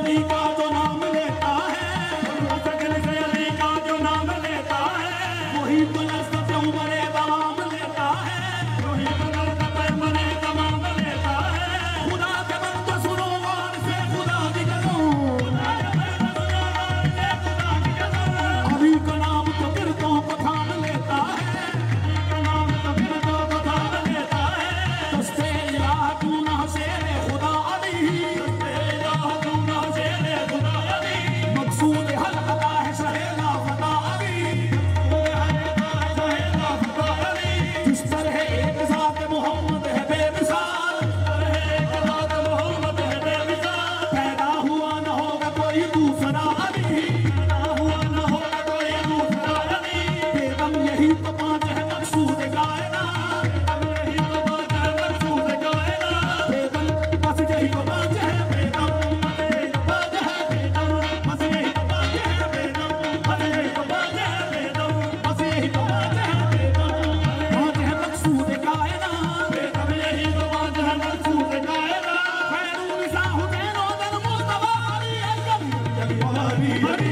amica you. Maria.